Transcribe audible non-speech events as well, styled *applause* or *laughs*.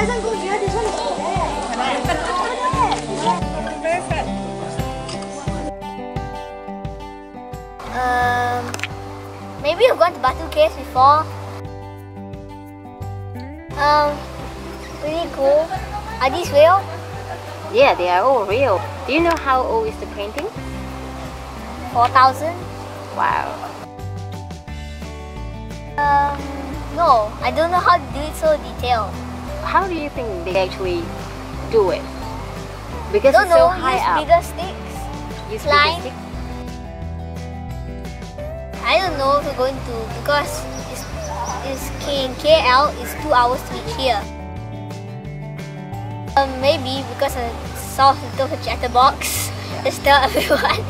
Um, maybe you've gone to Batu Caves before. Um, really cool. Are these real? Yeah, they are all real. Do you know how old is the painting? 4,000. Wow. Um, no, I don't know how to do it so detailed. How do you think they actually do it? Because Don't it's so know, high use up. bigger sticks. Use line. bigger stick. I don't know if we're going to because it's, it's in KL it's two hours to reach here. Um, maybe because I saw the little chatterbox. Just *laughs* tell everyone.